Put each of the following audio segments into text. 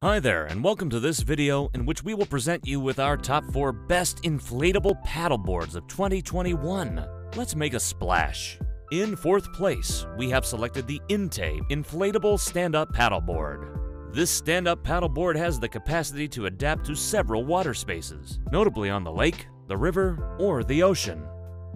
Hi there, and welcome to this video in which we will present you with our top 4 best inflatable paddleboards of 2021. Let's make a splash. In fourth place, we have selected the Intey Inflatable Stand-Up Paddleboard. This stand-up paddleboard has the capacity to adapt to several water spaces, notably on the lake, the river, or the ocean.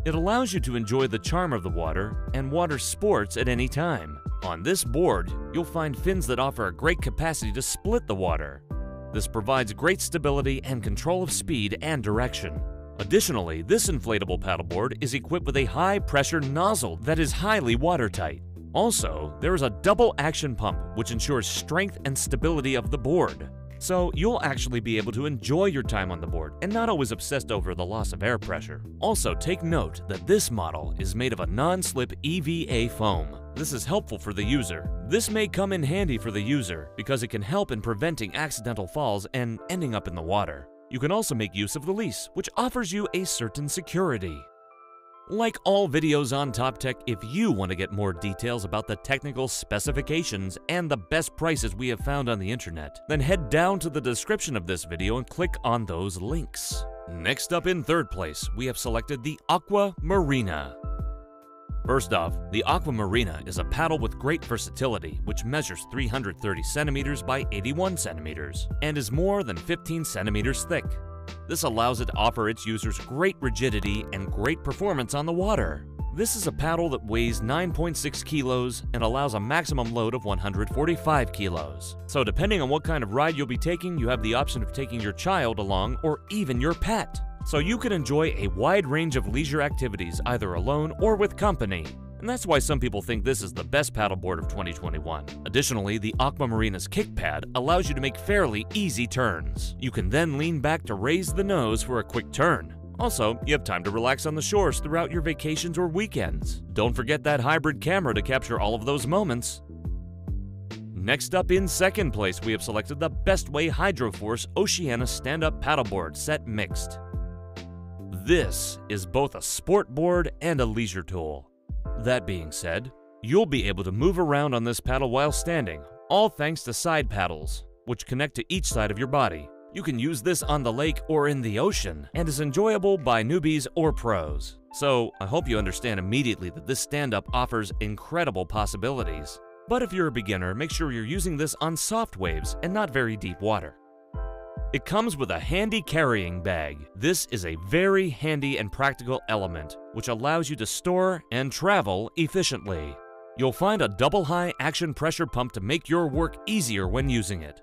It allows you to enjoy the charm of the water and water sports at any time. On this board, you'll find fins that offer a great capacity to split the water. This provides great stability and control of speed and direction. Additionally, this inflatable paddleboard is equipped with a high-pressure nozzle that is highly watertight. Also, there is a double action pump which ensures strength and stability of the board. So you'll actually be able to enjoy your time on the board and not always obsessed over the loss of air pressure. Also take note that this model is made of a non-slip EVA foam. This is helpful for the user. This may come in handy for the user because it can help in preventing accidental falls and ending up in the water. You can also make use of the lease, which offers you a certain security. Like all videos on Top Tech, if you want to get more details about the technical specifications and the best prices we have found on the internet, then head down to the description of this video and click on those links. Next up in third place, we have selected the Aqua Marina. First off, the Aqua Marina is a paddle with great versatility, which measures 330 centimeters by 81 centimeters and is more than 15 centimeters thick. This allows it to offer its users great rigidity and great performance on the water. This is a paddle that weighs 9.6 kilos and allows a maximum load of 145 kilos. So depending on what kind of ride you'll be taking, you have the option of taking your child along or even your pet so you can enjoy a wide range of leisure activities either alone or with company. And that's why some people think this is the best paddleboard of 2021. Additionally, the Aqua Marina's kick pad allows you to make fairly easy turns. You can then lean back to raise the nose for a quick turn. Also, you have time to relax on the shores throughout your vacations or weekends. Don't forget that hybrid camera to capture all of those moments. Next up in second place, we have selected the Bestway Hydroforce Oceana Stand-Up Paddleboard Set Mixed. This is both a sport board and a leisure tool. That being said, you'll be able to move around on this paddle while standing, all thanks to side paddles, which connect to each side of your body. You can use this on the lake or in the ocean, and is enjoyable by newbies or pros. So, I hope you understand immediately that this stand-up offers incredible possibilities. But if you're a beginner, make sure you're using this on soft waves and not very deep water. It comes with a handy carrying bag. This is a very handy and practical element, which allows you to store and travel efficiently. You'll find a double high action pressure pump to make your work easier when using it.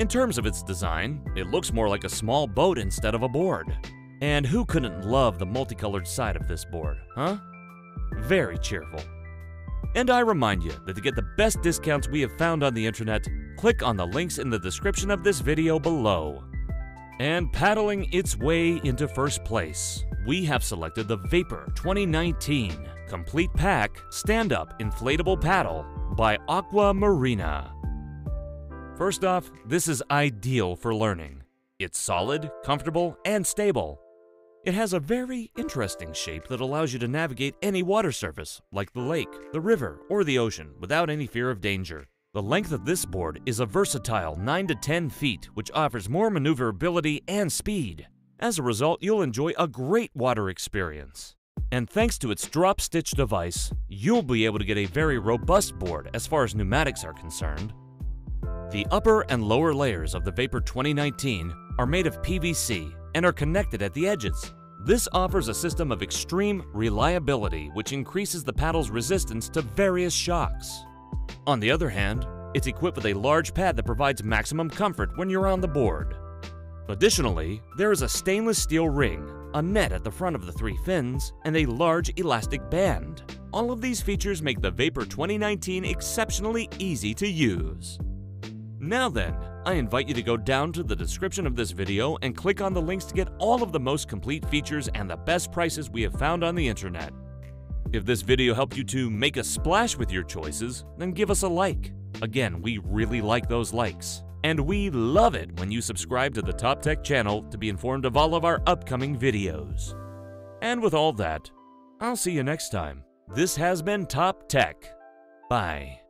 In terms of its design, it looks more like a small boat instead of a board. And who couldn't love the multicolored side of this board, huh? Very cheerful. And I remind you that to get the best discounts we have found on the internet, click on the links in the description of this video below. And paddling its way into first place, we have selected the Vapor 2019 Complete Pack Stand-Up Inflatable Paddle by Aqua Marina. First off, this is ideal for learning. It's solid, comfortable, and stable, it has a very interesting shape that allows you to navigate any water surface, like the lake, the river, or the ocean, without any fear of danger. The length of this board is a versatile 9 to 10 feet, which offers more maneuverability and speed. As a result, you'll enjoy a great water experience. And thanks to its drop stitch device, you'll be able to get a very robust board as far as pneumatics are concerned. The upper and lower layers of the Vapor 2019 are made of PVC and are connected at the edges. This offers a system of extreme reliability which increases the paddle's resistance to various shocks. On the other hand, it's equipped with a large pad that provides maximum comfort when you're on the board. Additionally, there is a stainless steel ring, a net at the front of the three fins, and a large elastic band. All of these features make the Vapor 2019 exceptionally easy to use. Now then, I invite you to go down to the description of this video and click on the links to get all of the most complete features and the best prices we have found on the internet. If this video helped you to make a splash with your choices, then give us a like. Again, we really like those likes. And we love it when you subscribe to the Top Tech channel to be informed of all of our upcoming videos. And with all that, I'll see you next time. This has been Top Tech. Bye.